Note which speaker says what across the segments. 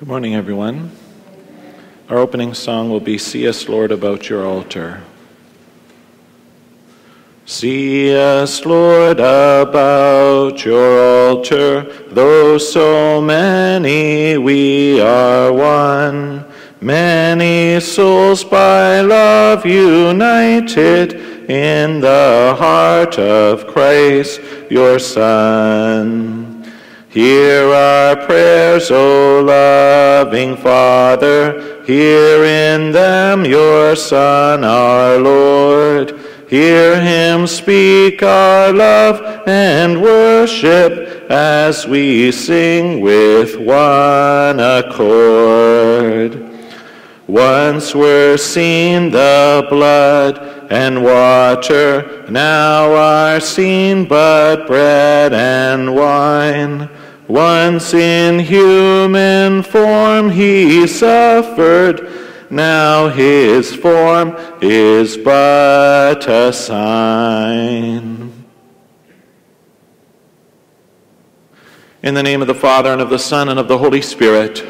Speaker 1: Good morning, everyone. Our opening song will be See Us, Lord, About Your Altar. See us, Lord, about your altar, though so many we are one. Many souls by love united in the heart of Christ, your Son. Hear our prayers, O loving Father. Hear in them your Son, our Lord. Hear him speak our love and worship as we sing with one accord. Once were seen the blood and water, now are seen but bread and wine. Once in human form he suffered, now his form is but a sign. In the name of the Father, and of the Son, and of the Holy Spirit,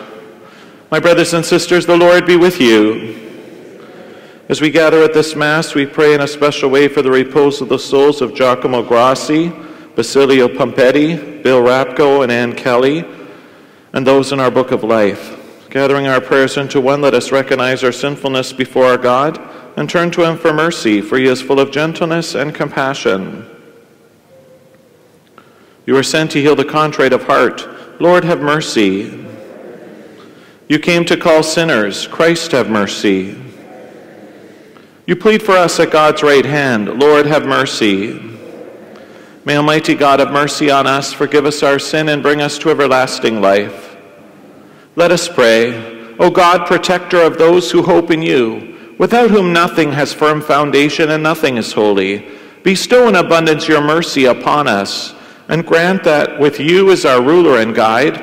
Speaker 1: my brothers and sisters, the Lord be with you. As we gather at this Mass, we pray in a special way for the repose of the souls of Giacomo Grassi, Basilio Pompetti, Bill Rapko, and Ann Kelly, and those in our book of life. Gathering our prayers into one, let us recognize our sinfulness before our God and turn to Him for mercy, for He is full of gentleness and compassion. You are sent to heal the contrite of heart. Lord, have mercy. You came to call sinners. Christ, have mercy. You plead for us at God's right hand. Lord, have mercy. May Almighty God have mercy on us, forgive us our sin, and bring us to everlasting life. Let us pray. O God, protector of those who hope in you, without whom nothing has firm foundation and nothing is holy, bestow in abundance your mercy upon us, and grant that with you as our ruler and guide,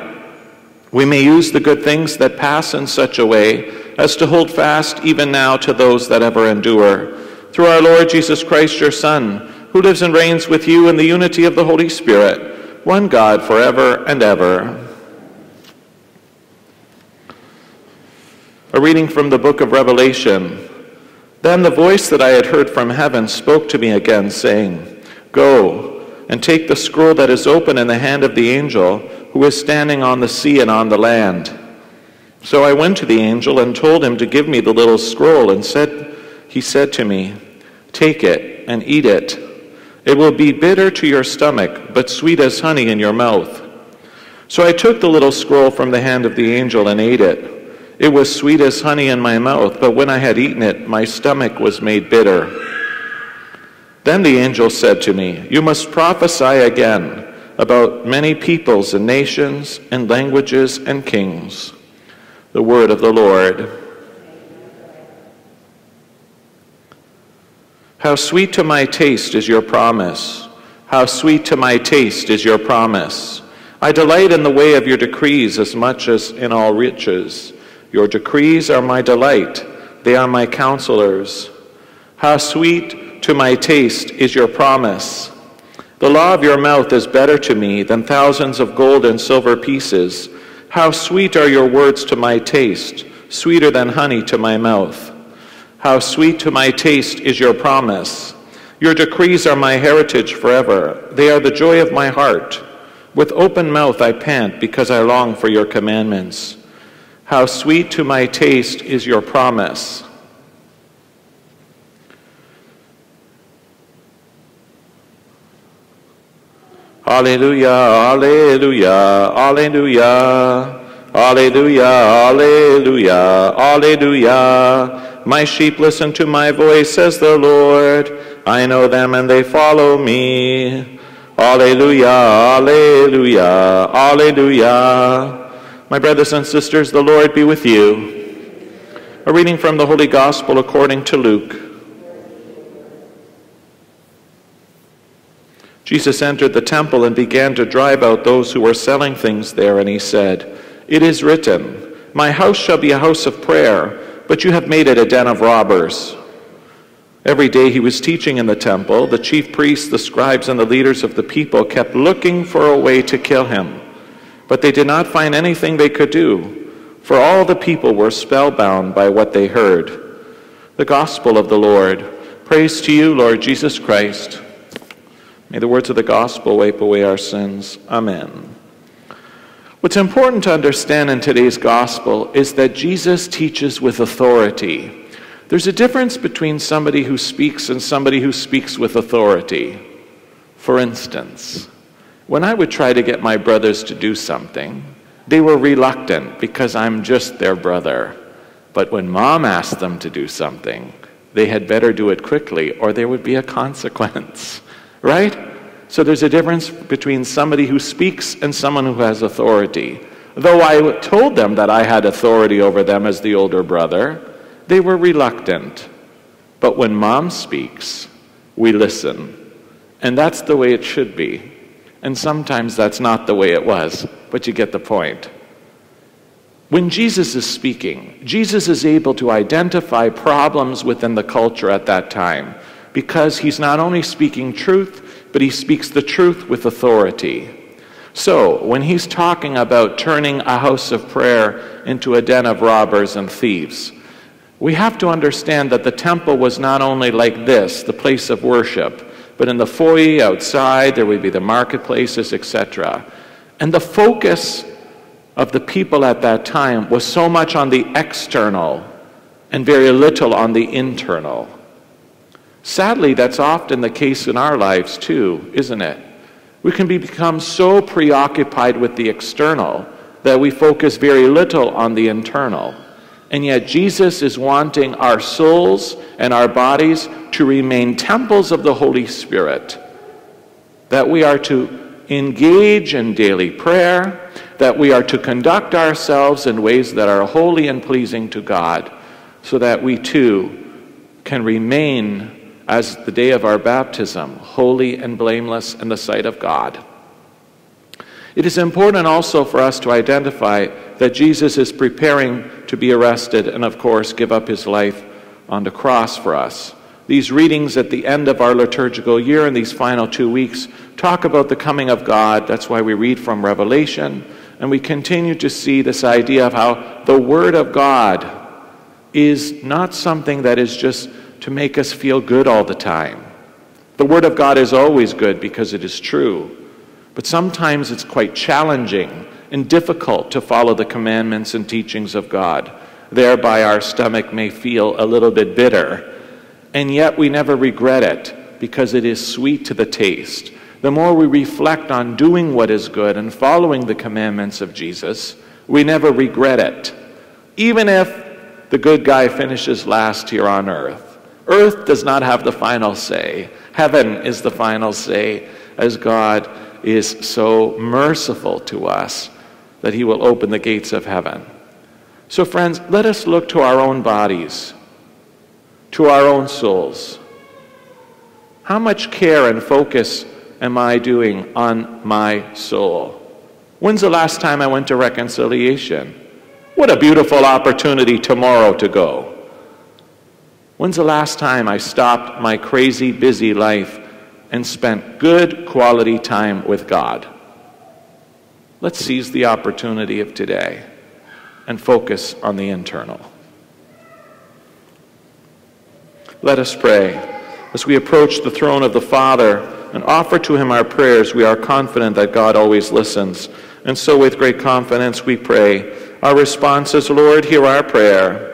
Speaker 1: we may use the good things that pass in such a way as to hold fast even now to those that ever endure. Through our Lord Jesus Christ, your Son, who lives and reigns with you in the unity of the Holy Spirit, one God forever and ever. A reading from the book of Revelation. Then the voice that I had heard from heaven spoke to me again, saying, Go and take the scroll that is open in the hand of the angel who is standing on the sea and on the land. So I went to the angel and told him to give me the little scroll, and said, he said to me, Take it and eat it. It will be bitter to your stomach, but sweet as honey in your mouth. So I took the little scroll from the hand of the angel and ate it. It was sweet as honey in my mouth, but when I had eaten it, my stomach was made bitter. Then the angel said to me, You must prophesy again about many peoples and nations and languages and kings. The word of the Lord. How sweet to my taste is your promise. How sweet to my taste is your promise. I delight in the way of your decrees as much as in all riches. Your decrees are my delight. They are my counselors. How sweet to my taste is your promise. The law of your mouth is better to me than thousands of gold and silver pieces. How sweet are your words to my taste, sweeter than honey to my mouth. How sweet to my taste is your promise. Your decrees are my heritage forever. They are the joy of my heart. With open mouth I pant because I long for your commandments. How sweet to my taste is your promise. Alleluia, alleluia, alleluia, alleluia, alleluia, alleluia. My sheep listen to my voice, says the Lord. I know them and they follow me. Alleluia, alleluia, alleluia. My brothers and sisters, the Lord be with you. A reading from the Holy Gospel according to Luke. Jesus entered the temple and began to drive out those who were selling things there, and he said, It is written, My house shall be a house of prayer, but you have made it a den of robbers. Every day he was teaching in the temple, the chief priests, the scribes, and the leaders of the people kept looking for a way to kill him. But they did not find anything they could do, for all the people were spellbound by what they heard. The Gospel of the Lord. Praise to you, Lord Jesus Christ. May the words of the Gospel wipe away our sins. Amen. What's important to understand in today's Gospel is that Jesus teaches with authority. There's a difference between somebody who speaks and somebody who speaks with authority. For instance, when I would try to get my brothers to do something, they were reluctant because I'm just their brother. But when mom asked them to do something, they had better do it quickly or there would be a consequence, right? So there's a difference between somebody who speaks and someone who has authority. Though I told them that I had authority over them as the older brother, they were reluctant. But when mom speaks, we listen. And that's the way it should be. And sometimes that's not the way it was, but you get the point. When Jesus is speaking, Jesus is able to identify problems within the culture at that time because he's not only speaking truth, but he speaks the truth with authority. So, when he's talking about turning a house of prayer into a den of robbers and thieves, we have to understand that the temple was not only like this, the place of worship, but in the foyer outside, there would be the marketplaces, etc. And the focus of the people at that time was so much on the external and very little on the internal. Sadly, that's often the case in our lives too, isn't it? We can become so preoccupied with the external that we focus very little on the internal. And yet, Jesus is wanting our souls and our bodies to remain temples of the Holy Spirit. That we are to engage in daily prayer, that we are to conduct ourselves in ways that are holy and pleasing to God, so that we too can remain, as the day of our baptism, holy and blameless in the sight of God. It is important also for us to identify that Jesus is preparing to be arrested and, of course, give up his life on the cross for us. These readings at the end of our liturgical year in these final two weeks talk about the coming of God. That's why we read from Revelation. And we continue to see this idea of how the Word of God is not something that is just to make us feel good all the time. The Word of God is always good because it is true. But sometimes it's quite challenging and difficult to follow the commandments and teachings of God. Thereby, our stomach may feel a little bit bitter. And yet, we never regret it because it is sweet to the taste. The more we reflect on doing what is good and following the commandments of Jesus, we never regret it. Even if the good guy finishes last here on earth. Earth does not have the final say. Heaven is the final say as God is so merciful to us that he will open the gates of heaven. So, friends, let us look to our own bodies, to our own souls. How much care and focus am I doing on my soul? When's the last time I went to reconciliation? What a beautiful opportunity tomorrow to go. When's the last time I stopped my crazy, busy life and spent good quality time with God. Let's seize the opportunity of today and focus on the internal. Let us pray. As we approach the throne of the Father and offer to him our prayers, we are confident that God always listens. And so, with great confidence, we pray. Our response is, Lord, hear our prayer.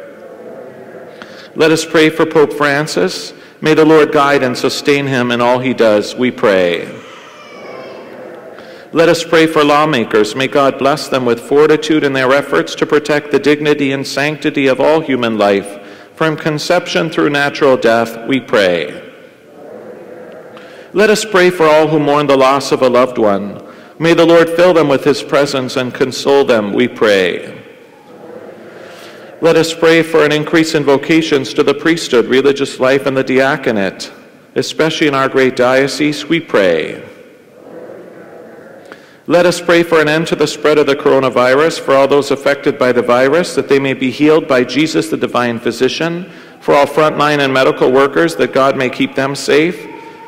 Speaker 1: Let us pray for Pope Francis May the Lord guide and sustain him in all he does, we pray. Let us pray for lawmakers. May God bless them with fortitude in their efforts to protect the dignity and sanctity of all human life. From conception through natural death, we pray. Let us pray for all who mourn the loss of a loved one. May the Lord fill them with his presence and console them, we pray. Let us pray for an increase in vocations to the priesthood, religious life, and the diaconate. Especially in our great diocese, we pray. Let us pray for an end to the spread of the coronavirus, for all those affected by the virus, that they may be healed by Jesus, the divine physician, for all frontline and medical workers, that God may keep them safe,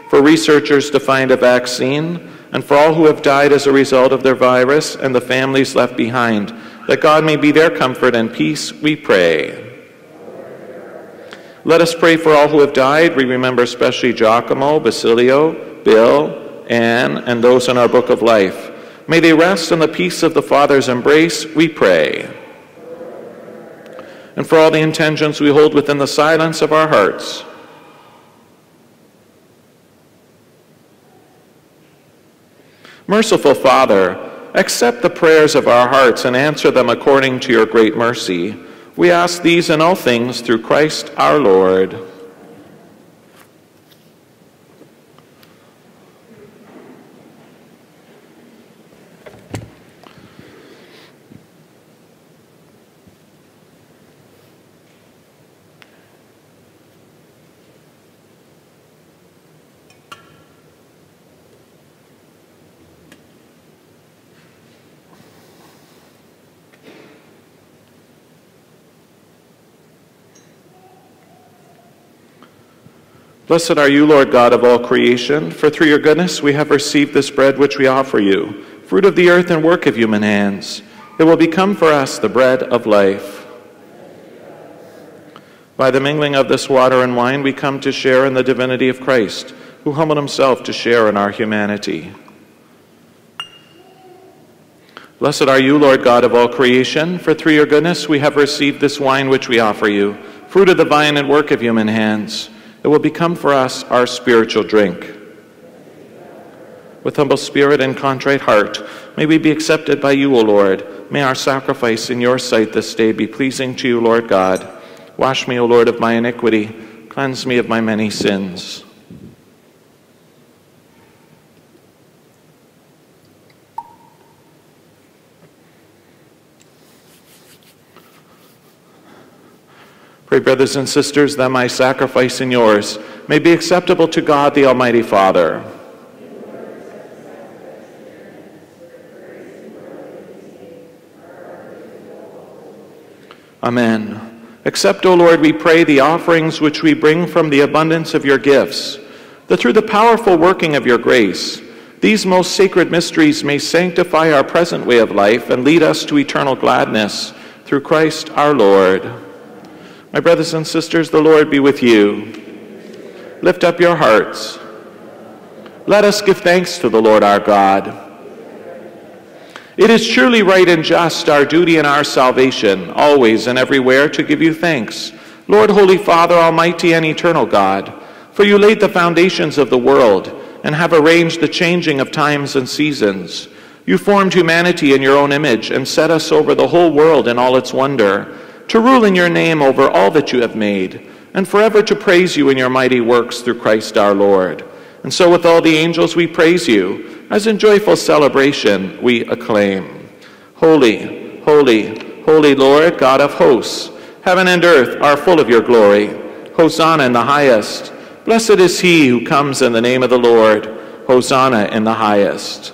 Speaker 1: for researchers to find a vaccine, and for all who have died as a result of their virus and the families left behind that God may be their comfort and peace, we pray. Let us pray for all who have died. We remember especially Giacomo, Basilio, Bill, Anne, and those in our book of life. May they rest in the peace of the Father's embrace, we pray. And for all the intentions we hold within the silence of our hearts. Merciful Father, accept the prayers of our hearts and answer them according to your great mercy. We ask these and all things through Christ our Lord. Blessed are you, Lord God of all creation, for through your goodness we have received this bread which we offer you, fruit of the earth and work of human hands. It will become for us the bread of life. By the mingling of this water and wine, we come to share in the divinity of Christ, who humbled himself to share in our humanity. Blessed are you, Lord God of all creation, for through your goodness we have received this wine which we offer you, fruit of the vine and work of human hands. It will become for us our spiritual drink. With humble spirit and contrite heart, may we be accepted by you, O Lord. May our sacrifice in your sight this day be pleasing to you, Lord God. Wash me, O Lord, of my iniquity. Cleanse me of my many sins. Pray, brothers and sisters, that my sacrifice and yours may be acceptable to God, the Almighty Father. Amen. Accept, O Lord, we pray, the offerings which we bring from the abundance of your gifts, that through the powerful working of your grace, these most sacred mysteries may sanctify our present way of life and lead us to eternal gladness through Christ our Lord. My brothers and sisters, the Lord be with you. Lift up your hearts. Let us give thanks to the Lord our God. It is surely right and just, our duty and our salvation, always and everywhere to give you thanks, Lord, Holy Father, Almighty and Eternal God, for you laid the foundations of the world and have arranged the changing of times and seasons. You formed humanity in your own image and set us over the whole world in all its wonder to rule in your name over all that you have made, and forever to praise you in your mighty works through Christ our Lord. And so with all the angels we praise you, as in joyful celebration we acclaim. Holy, holy, holy Lord, God of hosts, heaven and earth are full of your glory. Hosanna in the highest. Blessed is he who comes in the name of the Lord. Hosanna in the highest.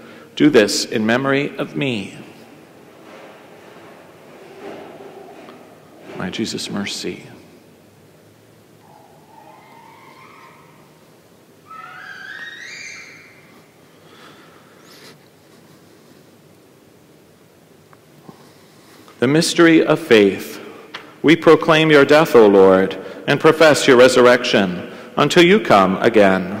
Speaker 1: Do this in memory of me. My Jesus, mercy. The mystery of faith. We proclaim your death, O Lord, and profess your resurrection until you come again.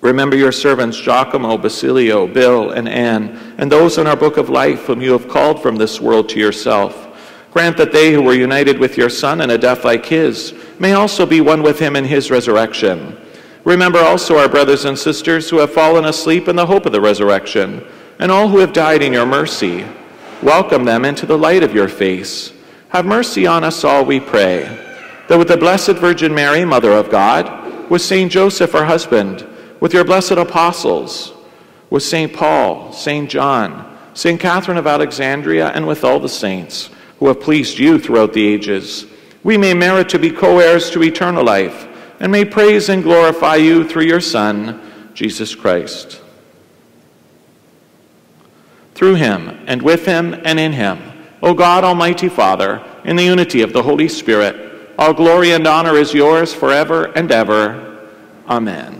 Speaker 1: Remember your servants Giacomo, Basilio, Bill, and Anne, and those in our book of life whom you have called from this world to yourself. Grant that they who were united with your Son in a death like his may also be one with him in his resurrection. Remember also our brothers and sisters who have fallen asleep in the hope of the resurrection, and all who have died in your mercy. Welcome them into the light of your face. Have mercy on us all, we pray, that with the Blessed Virgin Mary, Mother of God, with Saint Joseph, her husband, with your blessed apostles, with St. Paul, St. John, St. Catherine of Alexandria, and with all the saints who have pleased you throughout the ages, we may merit to be co heirs to eternal life and may praise and glorify you through your Son, Jesus Christ. Through him, and with him, and in him, O God, Almighty Father, in the unity of the Holy Spirit, all glory and honor is yours forever and ever. Amen.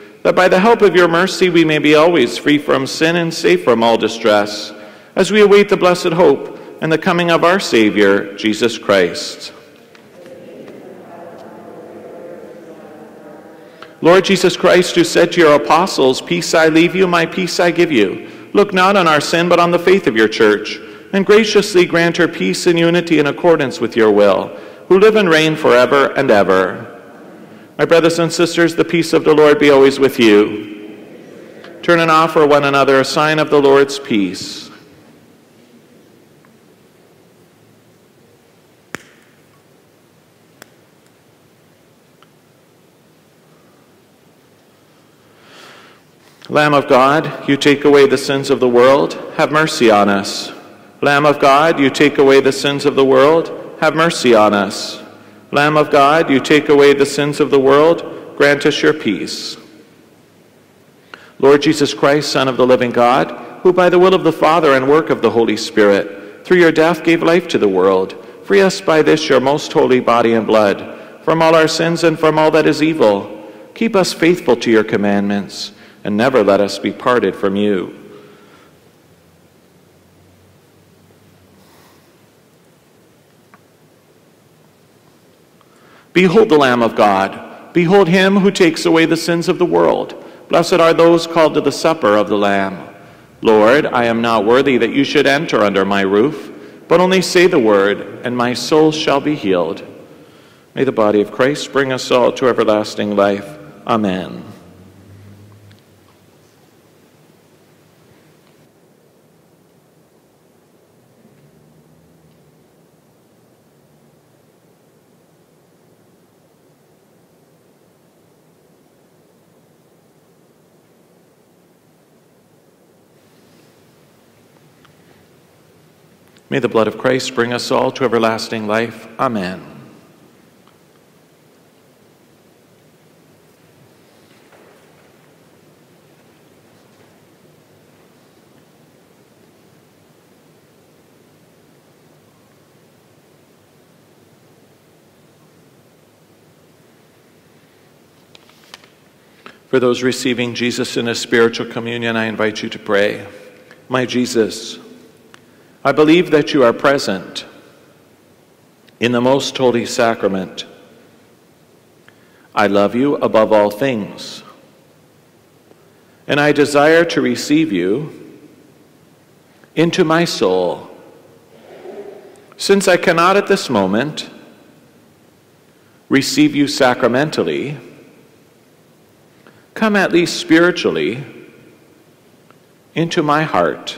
Speaker 1: that by the help of your mercy we may be always free from sin and safe from all distress, as we await the blessed hope and the coming of our Savior, Jesus Christ. Lord Jesus Christ, who said to your apostles, Peace I leave you, my peace I give you, look not on our sin, but on the faith of your church, and graciously grant her peace and unity in accordance with your will, who live and reign forever and ever. My brothers and sisters, the peace of the Lord be always with you. Turn and offer one another a sign of the Lord's peace. Lamb of God, you take away the sins of the world, have mercy on us. Lamb of God, you take away the sins of the world, have mercy on us. Lamb of God, you take away the sins of the world, grant us your peace. Lord Jesus Christ, Son of the living God, who by the will of the Father and work of the Holy Spirit, through your death gave life to the world, free us by this your most holy body and blood, from all our sins and from all that is evil. Keep us faithful to your commandments, and never let us be parted from you. Behold the Lamb of God. Behold him who takes away the sins of the world. Blessed are those called to the supper of the Lamb. Lord, I am not worthy that you should enter under my roof, but only say the word, and my soul shall be healed. May the body of Christ bring us all to everlasting life. Amen. May the blood of Christ bring us all to everlasting life. Amen. For those receiving Jesus in a spiritual communion, I invite you to pray. My Jesus, I believe that you are present in the most holy sacrament. I love you above all things, and I desire to receive you into my soul. Since I cannot at this moment receive you sacramentally, come at least spiritually into my heart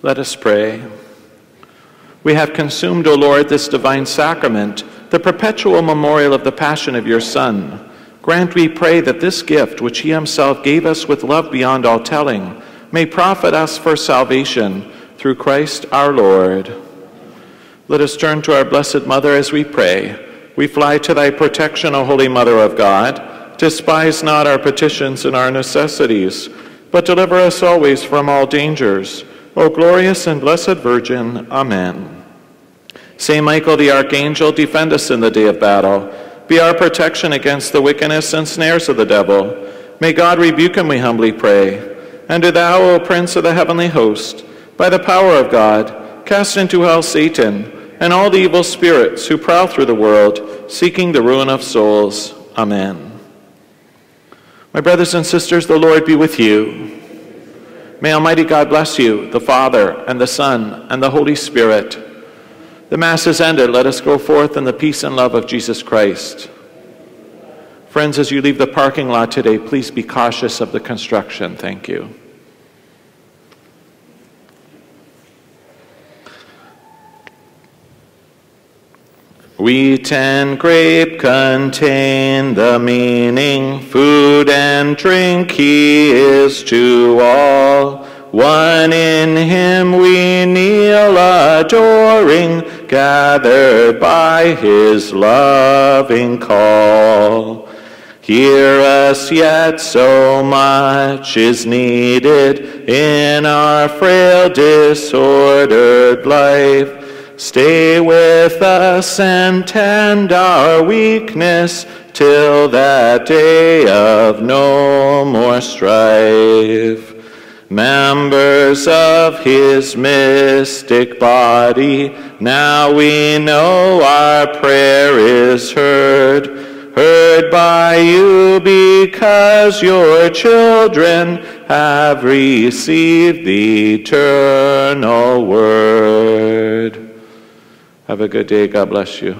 Speaker 1: Let us pray. We have consumed, O Lord, this divine sacrament, the perpetual memorial of the passion of your Son. Grant, we pray, that this gift, which he himself gave us with love beyond all telling, may profit us for salvation through Christ our Lord. Let us turn to our Blessed Mother as we pray. We fly to thy protection, O Holy Mother of God. Despise not our petitions and our necessities, but deliver us always from all dangers. O glorious and blessed Virgin. Amen. Saint Michael the Archangel, defend us in the day of battle. Be our protection against the wickedness and snares of the devil. May God rebuke him, we humbly pray. And do thou, O Prince of the heavenly host, by the power of God, cast into hell Satan and all the evil spirits who prowl through the world, seeking the ruin of souls. Amen. My brothers and sisters, the Lord be with you. May Almighty God bless you, the Father, and the Son, and the Holy Spirit. The Mass is ended. Let us go forth in the peace and love of Jesus Christ. Friends, as you leave the parking lot today, please be cautious of the construction. Thank you. Wheat and grape contain the meaning, food and drink he is to all. One in him we kneel adoring, gathered by his loving call. Hear us yet, so much is needed in our frail, disordered life. Stay with us and tend our weakness till that day of no more strife. Members of his mystic body, now we know our prayer is heard. Heard by you because your children have received the eternal word. Have a good day. God bless you.